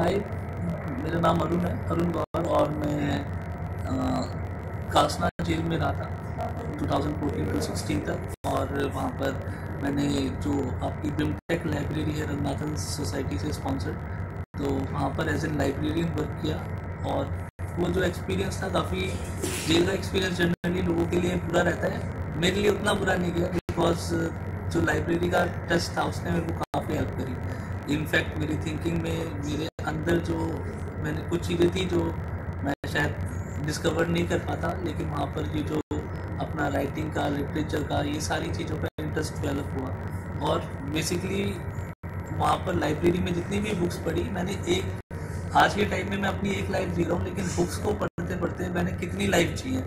हाय मेरा नाम अरुण है, अरुण गौर, और मैं कासना जेल में रहा था 2014 टू 16 तक, और वहाँ पर मैंने जो आपकी बिमटेक लाइब्रेरी है, रंगनाथन सोसाइटी से स्पॉन्सर्ड तो वहाँ पर एज एन लाइब्रेरियन वर्क किया, और वो जो एक्सपीरियंस था, काफ़ी जेल का एक्सपीरियंस जनरली लोगों के लिए बुरा रहता है, मेरे लिए उतना बुरा नहीं गया बिकॉज़ जो लाइब्रेरी का टेस्ट था, उसने मेरे को काफ़ी हेल्प करी। इनफैक्ट मेरी थिंकिंग में मेरे अंदर जो मैंने कुछ चीज़ें थी जो मैं शायद डिस्कवर नहीं कर पाता, लेकिन वहाँ पर ये जो अपना राइटिंग का लिटरेचर का, ये सारी चीज़ों का इंटरेस्ट डेवलप हुआ। और बेसिकली वहाँ पर लाइब्रेरी में जितनी भी बुक्स पढ़ी, मैंने एक, आज के टाइम में मैं अपनी एक लाइफ जी रहा हूँ, लेकिन बुक्स को पढ़ते पढ़ते मैंने कितनी लाइफ जी है।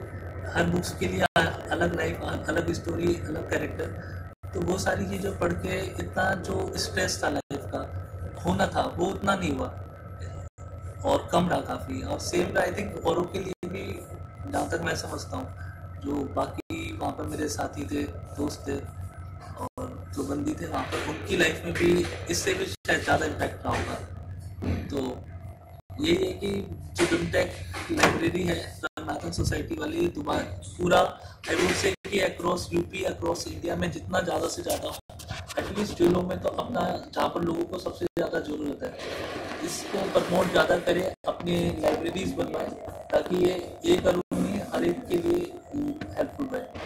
हर बुक्स के लिए अलग लाइफ अलग स्टोरी अलग कैरेक्टर तो वो सारी चीज़ें पढ़ के इतना जो स्ट्रेस था होना था, वो उतना नहीं हुआ। और कम रहा काफ़ी। और सेम रहा आई थिंक औरों के लिए भी, जहाँ तक मैं समझता हूँ, जो बाकी वहाँ पर मेरे साथी थे, दोस्त थे, और जो बंदी थे वहाँ पर, उनकी लाइफ में भी इससे भी शायद ज़्यादा इम्पैक्ट रहा होगा। तो ये है कि जो बिमटेक लाइब्रेरी है रंगनाथन सोसाइटी वाली दोबारा पूरा आई वुड से कि अक्रॉस यूपी अक्रॉस इंडिया में जितना ज़्यादा से ज़्यादा एटलीस्ट जेलों में तो अपना, जहाँ पर लोगों को सबसे ज़्यादा ज़रूरत है। इसको प्रमोट ज़्यादा करें, अपनी लाइब्रेरीज बनवाएँ, ताकि ये एक अलूमी हर एक के लिए हेल्पफुल रहे।